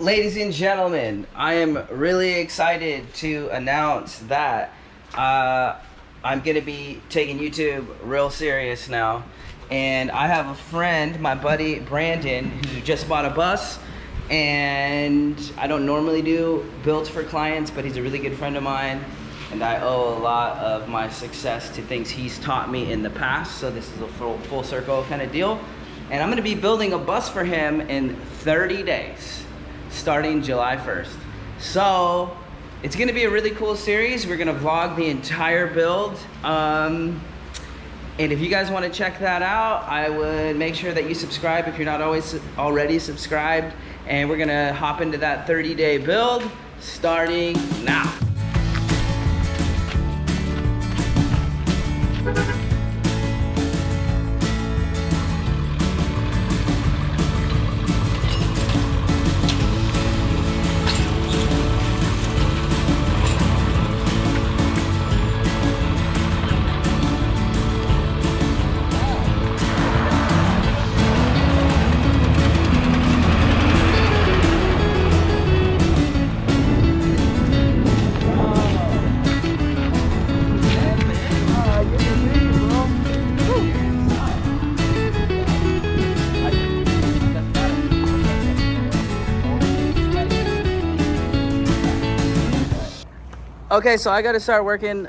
ladies and gentlemen, I am really excited to announce that uh, I'm gonna be taking YouTube real serious now. And I have a friend, my buddy Brandon, who just bought a bus. And I don't normally do builds for clients, but he's a really good friend of mine. And I owe a lot of my success to things he's taught me in the past. So this is a full, full circle kind of deal. And I'm gonna be building a bus for him in 30 days, starting July 1st. So it's gonna be a really cool series. We're gonna vlog the entire build. Um, and if you guys wanna check that out, I would make sure that you subscribe if you're not always already subscribed. And we're gonna hop into that 30 day build starting now. Okay, so I got to start working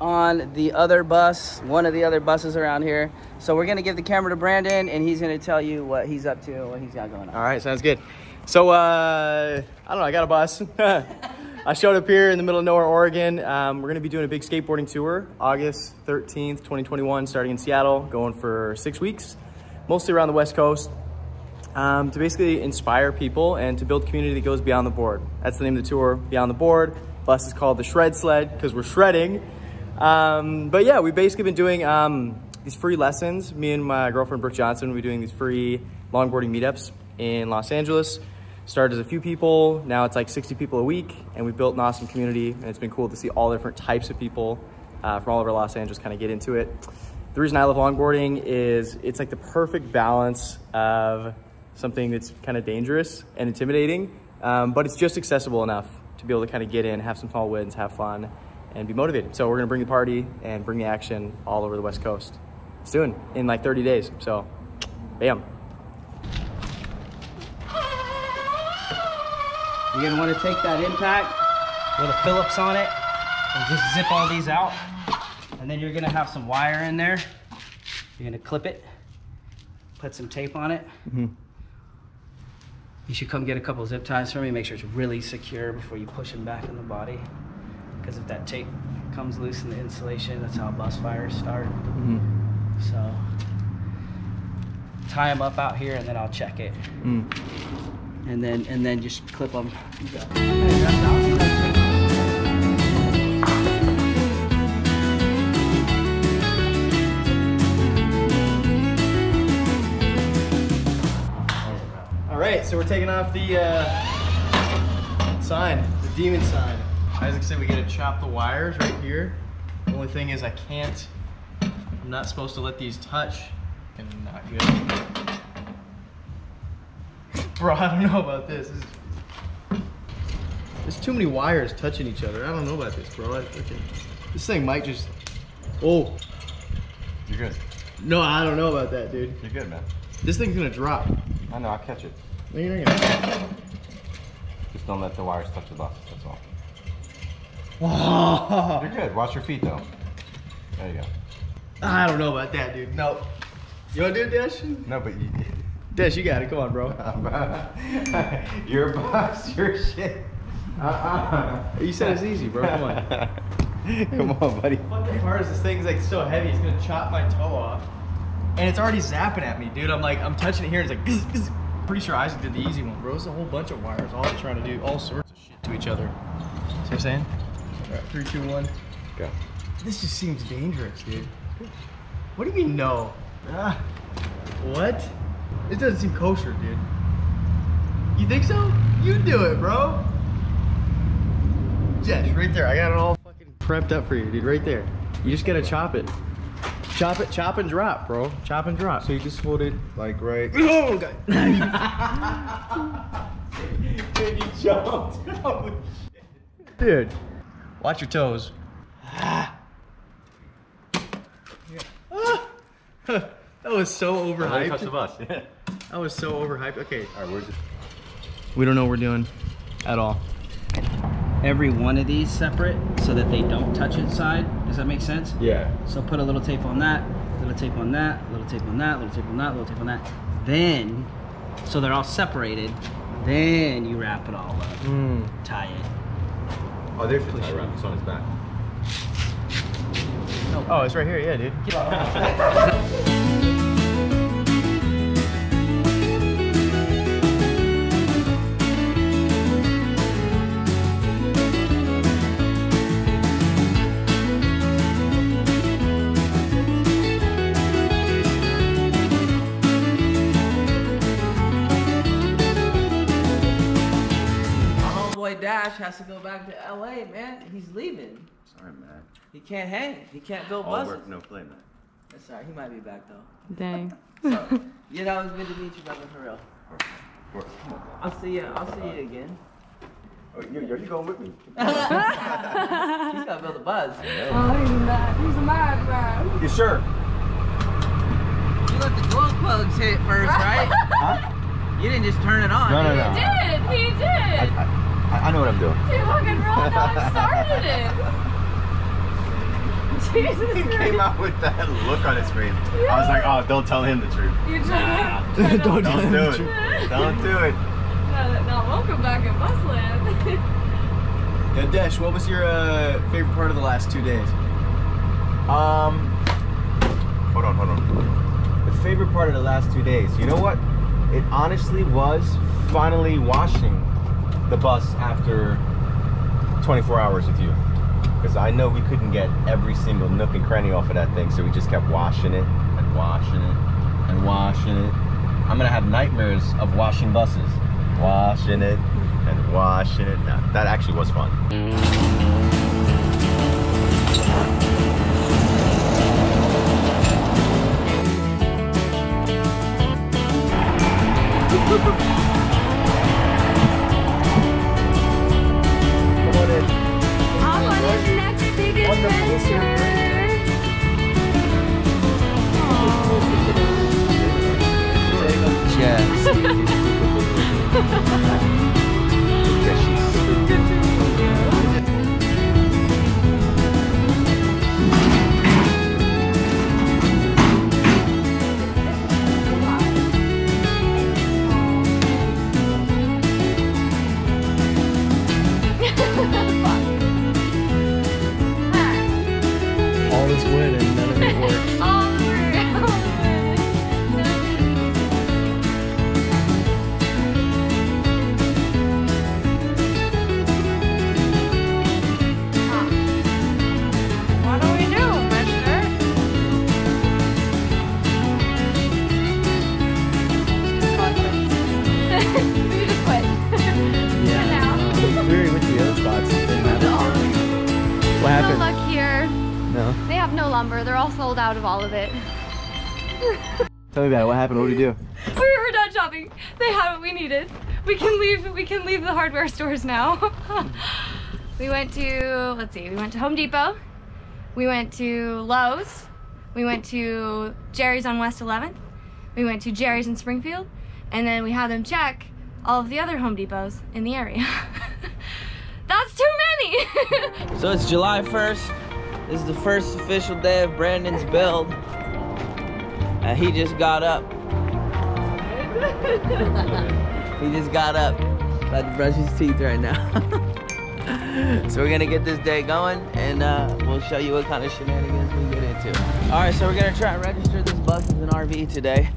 on the other bus, one of the other buses around here. So we're gonna give the camera to Brandon, and he's gonna tell you what he's up to, what he's got going on. All right, sounds good. So, uh, I don't know, I got a bus. I showed up here in the middle of nowhere, Oregon. Um, we're gonna be doing a big skateboarding tour, August 13th, 2021, starting in Seattle, going for six weeks, mostly around the West Coast, um, to basically inspire people and to build community that goes beyond the board. That's the name of the tour, Beyond the Board. Bus is called the Shred Sled because we're shredding. Um, but yeah, we've basically been doing um, these free lessons. Me and my girlfriend Brooke Johnson be doing these free longboarding meetups in Los Angeles. Started as a few people, now it's like 60 people a week, and we built an awesome community, and it's been cool to see all different types of people uh, from all over Los Angeles kind of get into it. The reason I love longboarding is it's like the perfect balance of something that's kind of dangerous and intimidating, um, but it's just accessible enough to be able to kind of get in, have some small wins, have fun, and be motivated. So we're gonna bring the party and bring the action all over the West Coast soon, in like 30 days. So, bam. You're gonna wanna take that impact with a Phillips on it and just zip all these out. And then you're gonna have some wire in there. You're gonna clip it, put some tape on it. Mm-hmm. You should come get a couple zip ties for me, make sure it's really secure before you push them back in the body. Because if that tape comes loose in the insulation, that's how bus fires start. Mm-hmm. So tie them up out here and then I'll check it. Mm. And then and then just clip them. So we're taking off the uh, sign, the demon sign. Isaac said we gotta chop the wires right here. The only thing is I can't, I'm not supposed to let these touch. And not good. Bro, I don't know about this. This is- There's too many wires touching each other. I don't know about this, bro. I, okay. This thing might just, oh, You're good. no, I don't know about that, dude. You're good, man. This thing's gonna drop. I know, I'll catch it. No, you're not. Just don't let the wires touch the bus, that's all. You're good. Watch your feet, though. There you go. I don't know about that, dude. No. You wanna do it, Dash? No, but you... Dash, you got it. Come on, bro. your bus, your shit. Uh-uh. You said it's easy, bro. Come on. Come on, buddy. Fucking hard is this thing's like so heavy, it's gonna chop my toe off. And it's already zapping at me, dude. I'm like, I'm touching it here, and it's like. Pretty sure Isaac did the easy one, bro. It's a whole bunch of wires, all trying to do all sorts of shit to each other. See what I'm saying? All right, three, two, one. Go. This just seems dangerous, dude. What do you mean no? Ah, what? It doesn't seem kosher, dude. You think so? You do it, bro. Jess, right there. I got it all fucking prepped up for you, dude. Right there. You just gotta chop it. Chop it, chop and drop, bro. Chop and drop. So you just hold it, like, right... Oh, God. Dude, you jumped. Holy. Dude, watch your toes. that was so overhyped. the bus. That was so overhyped. Okay, All right, where's it? we don't know what we're doing at all. Every one of these separate so that they don't touch inside. Does that make sense? Yeah. So put a little tape on that, little tape on that, little tape on that, little tape on that, little tape on that. Then, so they're all separated. Then you wrap it all up, Mm. tie it. Oh, there's the tie wrap. It's on his back. Oh, it's right here. Yeah, dude. has to go back to LA, man. He's leaving. Sorry, man. He can't hang. He can't build All buses. work, no play, man. That's all right. He might be back though. Dang. So, you know, it's good to meet you, brother, for real. Work. Come on. I'll see you. I'll see you again. Oh, you, you're going with me. He's gotta build a buzz. Oh, he's mad. He's mad, man. Yes, sir. You let the glow plugs hit first, right? Huh? You didn't just turn it on. No, no, did no. you? Did he did? I, I- I know what I'm doing. He fucking rolled out and started it. Jesus He Christ. came out with that look on his face. I was like, oh, don't tell him the truth. You trying to Don't Don't him do the it. truth. Don't do it. Not, not welcome back in Busland. Yeah, Desh, what was your uh, favorite part of the last two days? Um, hold on, hold on. The favorite part of the last two days, you know what? It honestly was finally washing the bus after 24 hours with you. Because I know we couldn't get every single nook and cranny off of that thing, so we just kept washing it and washing it and washing it. I'm gonna have nightmares of washing buses. Washing it and washing it. Nah, that actually was fun. big adventure. Yes. All Tell me about it. What happened? What did you do? We're done shopping. They have what we needed. We can leave. We can leave the hardware stores now. we went to let's see. We went to Home Depot. We went to Lowe's. We went to Jerry's on West 11th. We went to Jerry's in Springfield, and then we had them check all of the other Home Depots in the area. That's too many. So it's July 1st. This is the first official day of Brandon's build. And he just got up. he just got up. About to brush his teeth right now. so we're gonna get this day going and uh, we'll show you what kind of shenanigans we get into. All right, so we're gonna try and register this bus as an RV today.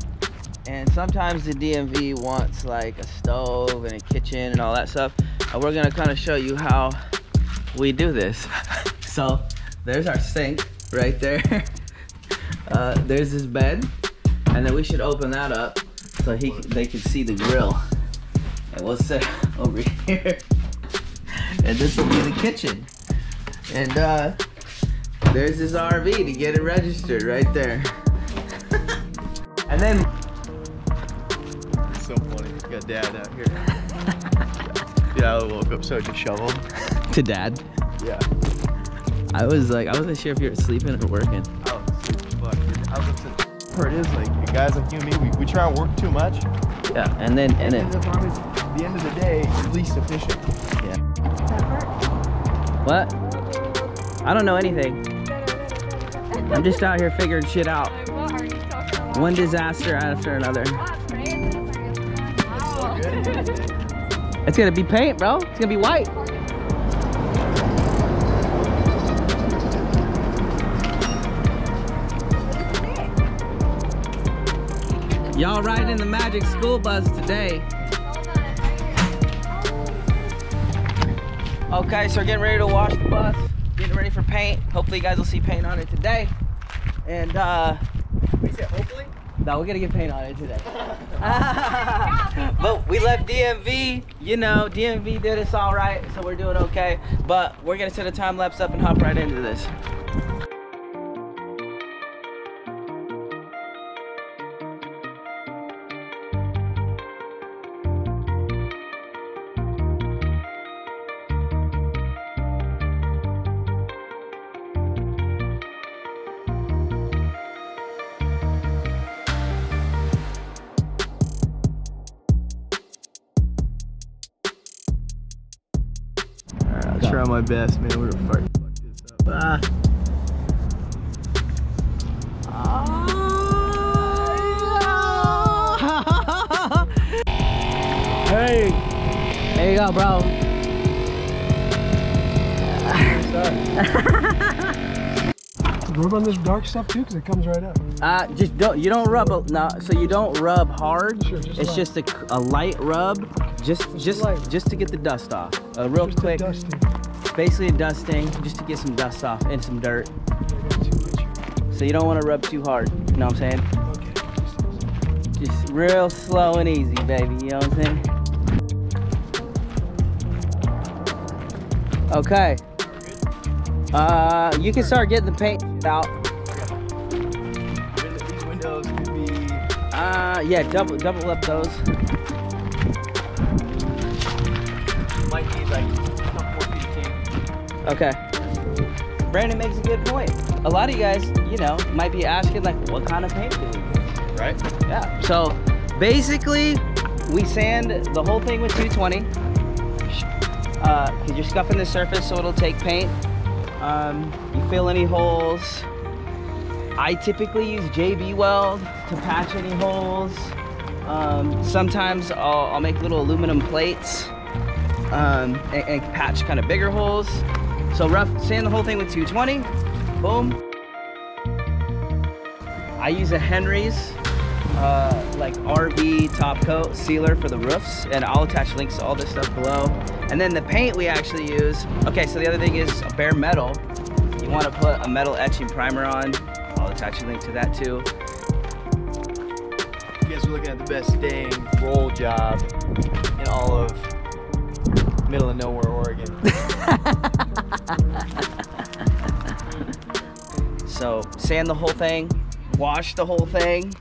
And sometimes the DMV wants like a stove and a kitchen and all that stuff. And we're gonna kind of show you how we do this. so there's our sink right there. Uh, there's his bed, and then we should open that up so he they can see the grill. And we'll sit over here, and this will be the kitchen. And uh, there's his RV to get it registered right there. and then So so funny. You got dad out here. yeah, I woke up so disheveled. To dad. Yeah. I was like, I wasn't sure if you were sleeping or working. I was as fuck. I was upset. Part is like guys like you and me, we, we try and work too much. Yeah, and then and And it. the problem is, at the end of the day, you're least efficient. Yeah. What? I don't know anything. I'm just out here figuring shit out. One disaster after another. It's gonna be paint, bro. It's gonna be white. Y'all riding the Magic School Bus today. Okay, so we're getting ready to wash the bus, getting ready for paint. Hopefully you guys will see paint on it today. And uh, We said hopefully. no, we're gonna get paint on it today. but we left DMV, you know, DMV did us all right, so we're doing okay. But we're gonna set a time lapse up and hop right into this. Try my best, man. We're gonna fuck, fuck this up. Ah. Hey! There you go, bro. Rub on this dark stuff too, because it comes right up. Uh, just don't, you don't rub, a, no, so you don't rub hard. Sure, just it's light. just a, a light rub, just, just, light. just to get the dust off. A real Just the quick, dusting. Basically a dusting, just to get some dust off and some dirt. So you don't want to rub too hard. You know what I'm saying? Okay. Just, real slow and easy, baby. You know what I'm saying? Okay. Uh, you can start getting the paint out. Windows could be. Uh, yeah, double double up those. Might need like Okay. Brandon makes a good point. A lot of you guys, you know, might be asking like, what kind of paint do we use? Right? Yeah. So basically, we sand the whole thing with 220. Uh, cause you're scuffing the surface so it'll take paint. Um, you fill any holes. I typically use JB Weld to patch any holes. Um, sometimes I'll, I'll make little aluminum plates um, and, and patch kind of bigger holes. So rough, sand the whole thing with 220. Boom. I use a Henry's uh, like RV top coat sealer for the roofs, and I'll attach links to all this stuff below. And then the paint we actually use. Okay, so the other thing is bare metal. You want to put a metal etching primer on. I'll attach a link to that too. You guys are looking at the best dang roll job in all of middle of nowhere, Oregon. So sand the whole thing, wash the whole thing,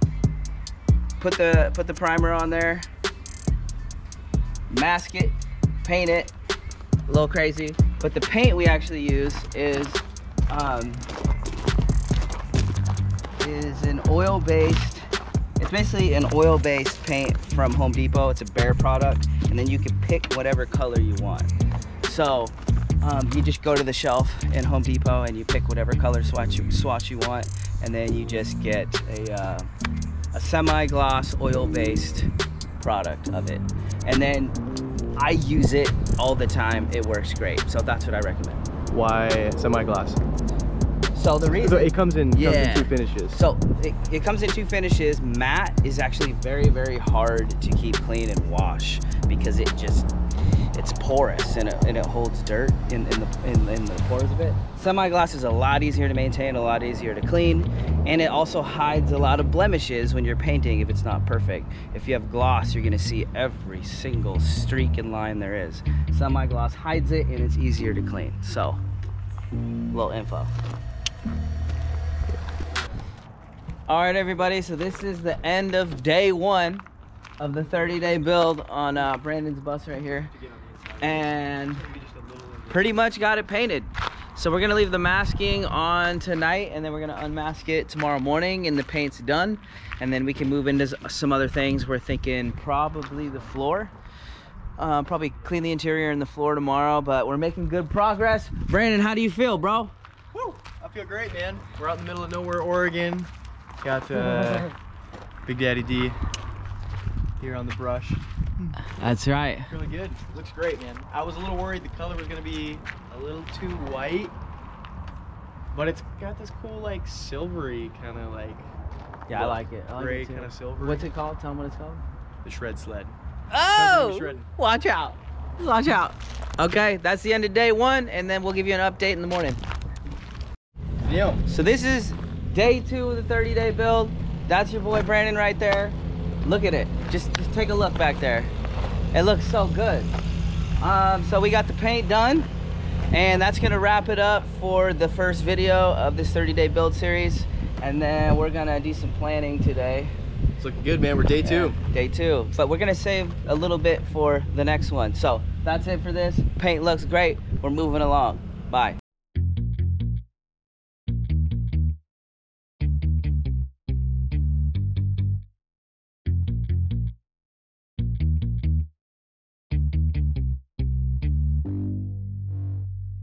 put the put the primer on there, mask it, paint it. A little crazy, but the paint we actually use is um, is an oil-based. It's basically an oil-based paint from Home Depot. It's a Behr product, and then you can pick whatever color you want. So um, you just go to the shelf in Home Depot and you pick whatever color swatch you, swatch you want, and then you just get a, uh, a semi-gloss oil-based product of it. And then I use it all the time. It works great. So that's what I recommend. Why semi-gloss? So the reason So it comes in, comes Yeah. in two finishes. So it, it comes in two finishes. Matte is actually very, very hard to keep clean and wash because it just it's porous and it, and it holds dirt in, in the in, in the pores of it. Semi-gloss is a lot easier to maintain, a lot easier to clean, and it also hides a lot of blemishes when you're painting if it's not perfect. If you have gloss, you're gonna see every single streak and line there is. Semi-gloss hides it and it's easier to clean. So, little info. All right, everybody. So this is the end of day one. Of the 30 day build on uh, Brandon's bus right here. And pretty much got it painted. So we're gonna leave the masking on tonight and then we're gonna unmask it tomorrow morning and the paint's done. And then we can move into some other things. We're thinking probably the floor. Uh, probably clean the interior and the floor tomorrow, but we're making good progress. Brandon, how do you feel, bro? Woo! I feel great, man. We're out in the middle of nowhere, Oregon. Got uh, Big Daddy D here on the brush. That's right. Really good. Looks great, man. I was a little worried the color was gonna be a little too white, but it's got this cool like silvery kind of like Yeah, I like it. I like gray kind of silver. What's it called? Tell them what it's called. the shred sled? Oh, watch out. Watch out. Okay, that's the end of day one, and then we'll give you an update in the morning. Yo. So this is day two of the 30 day build. That's your boy Brandon right there. Look at it. Just, just take a look back there. It looks so good. Um, so we got the paint done, and that's gonna wrap it up for the first video of this 30 day build series. And then we're gonna do some planning today. It's looking good, man. We're day two. Yeah, day two. But we're gonna save a little bit for the next one. So that's it for this. Paint looks great. We're moving along. Bye.